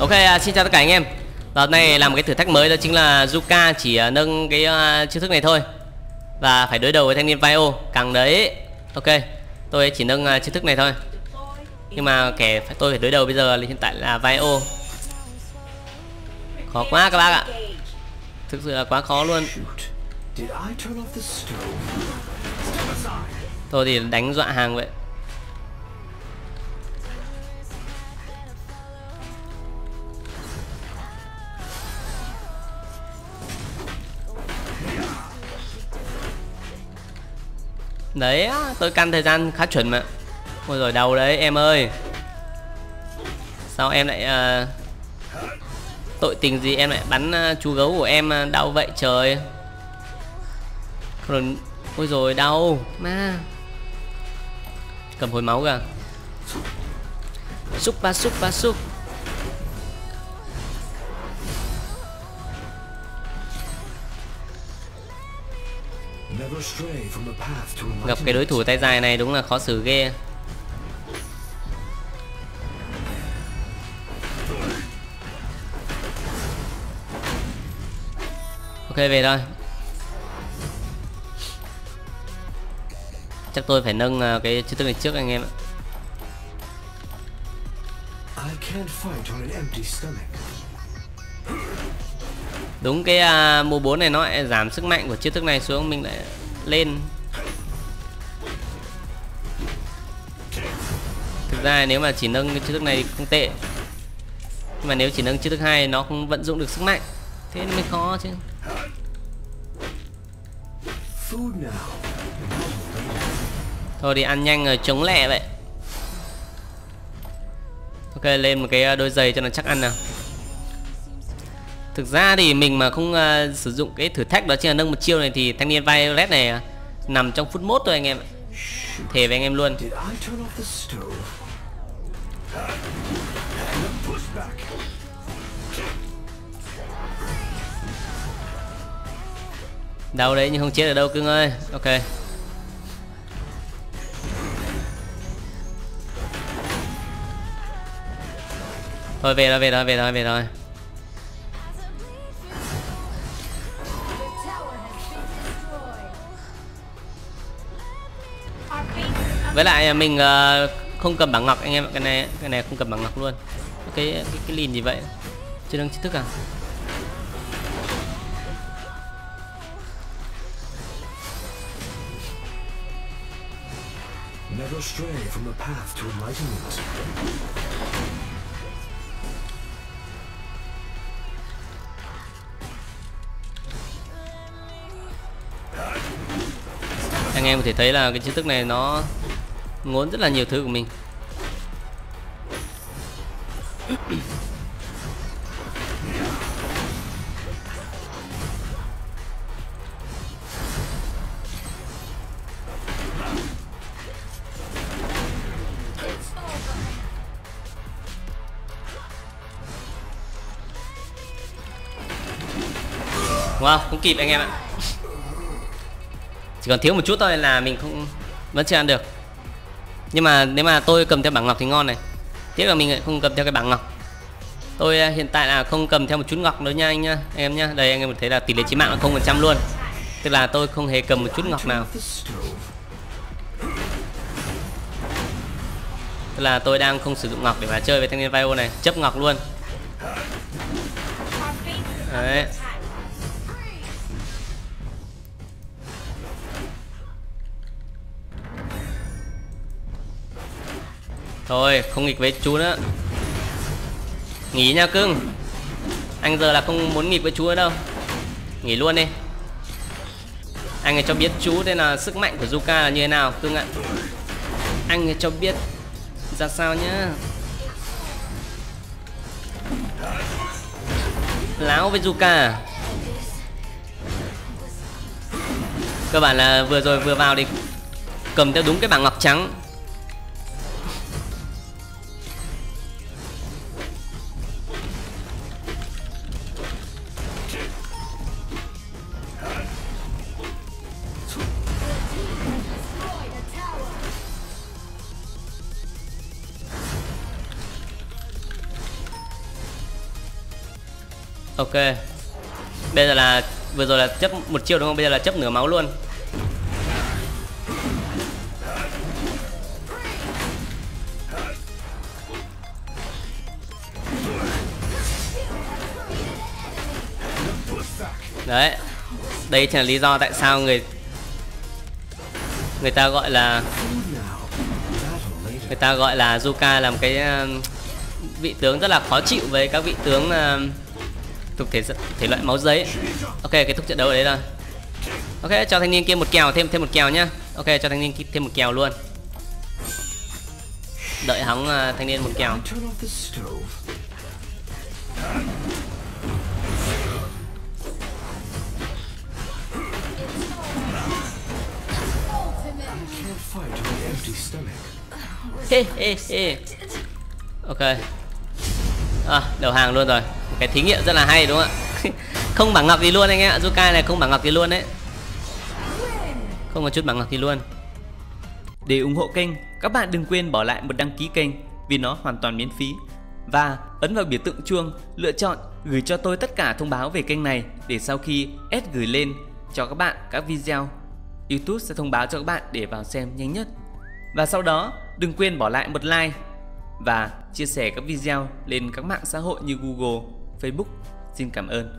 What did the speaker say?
Ok, à, xin chào tất cả anh em. Đợt này làm một cái thử thách mới đó chính là Zuka chỉ uh, nâng cái uh, chiêu thức này thôi. Và phải đối đầu với thanh niên Vio Càng đấy Ok, tôi chỉ nâng uh, chiêu thức này thôi. Nhưng mà kẻ phải tôi phải đối đầu bây giờ là hiện tại là Vio Khó quá các bác ạ. Thực sự là quá khó luôn. Tôi thì đánh dọa hàng vậy Đấy tôi căn thời gian khá chuẩn mà. Ôi rồi đầu đấy em ơi. Sao em lại uh, Tội tình gì em lại bắn uh, chú gấu của em uh, đau vậy trời? Rồi Ôi rồi đau. Ma. Cầm hồi máu kìa. Xúc ba xúc ba xúc. Gặp cái đối thủ tay dài này đúng là khó xử ghê. Ok về thôi. Chắc tôi phải nâng à, cái chiếc thức này trước anh em ạ Đúng cái uh, mùa 4 này nó lại giảm sức mạnh của chiếc thức này xuống mình lại lên. Thực ra nếu mà chỉ nâng cái chiếc thức này không tệ. Nhưng mà nếu chỉ nâng chiếc thức hai nó không vận dụng được sức mạnh. Thế mới khó chứ. Thôi thì ăn nhanh rồi chống lẹ vậy. Ok lên một cái à, đôi giày cho nó chắc ăn nào. Thực ra thì mình mà không uh, sử dụng cái thử thách đó chỉ là nâng một chiêu này thì thanh niên Violet này uh, nằm trong phút mốt thôi anh em ạ. Thề với anh em luôn. Đâu đấy nhưng không chết ở đâu cưng ơi. Ok. Thôi về rồi, về rồi, về rồi, về rồi. Với lại mình uh, không cầm bảng ngọc anh em cái này cái này không cầm bảng ngọc luôn. Cái cái cái lìn gì vậy? Chưa đăng chính thức à? Never stray from the path to enlightenment. anh em có thể thấy là cái chiếc thức này nó ngốn rất là nhiều thứ của mình. Wow, không kịp anh em ạ. Chỉ còn thiếu một chút thôi là mình không vẫn chưa ăn được nhưng mà nếu mà tôi cầm theo bảng ngọc thì ngon này. Tiếc là mình lại không cầm theo cái bảng ngọc. Tôi à, hiện tại là không cầm theo một chút ngọc nữa nha anh nha anh em nhá. Đây, anh em thấy là tỷ lệ chí mạng là không phần trăm luôn. Tức là tôi không hề cầm một chút ngọc nào. Tức là tôi đang không sử dụng ngọc để mà chơi với thanh niên vio này. Chấp ngọc luôn. Đấy. Thôi, không nghịch với chú nữa. Nghỉ nha, cưng. Anh giờ là không muốn nghịch với chú nữa đâu. Nghỉ luôn đi. Anh ấy cho biết chú đây là sức mạnh của Zuka là như thế nào, cưng ạ? Anh ấy cho biết ra sao nhá. Láo với Zuka à? Cơ bản là vừa rồi vừa vào thì cầm theo đúng cái bảng ngọc trắng. Ok. Bây giờ là vừa rồi là chấp một chiêu đúng không? Bây giờ là chấp nửa máu luôn. Đấy. Đây chính là lý do tại sao người người ta gọi là người ta gọi là Zuka làm cái um, vị tướng rất là khó chịu với các vị tướng uh, thuộc thể thể loại máu giấy ok kết thúc trận đấu ở đây rồi ok cho thanh niên kia một kèo thêm thêm một kèo nhá ok cho thanh niên kia thêm một kèo luôn đợi hóng uh, thanh niên một kèo Hey, hey, hey. Ok. À, đầu hàng luôn rồi. Cái thí nghiệm rất là hay đúng không ạ? không bảng ngọc gì luôn anh em ạ. Zukai này không bảng ngọc gì luôn đấy. Không có chút bảng ngọc gì luôn. Để ủng hộ kênh, các bạn đừng quên bỏ lại một đăng ký kênh vì nó hoàn toàn miễn phí. Và ấn vào biểu tượng chuông, lựa chọn gửi cho tôi tất cả thông báo về kênh này để sau khi S gửi lên cho các bạn các video, YouTube sẽ thông báo cho các bạn để vào xem nhanh nhất. Và sau đó đừng quên bỏ lại một like và chia sẻ các video lên các mạng xã hội như Google, Facebook. Xin cảm ơn.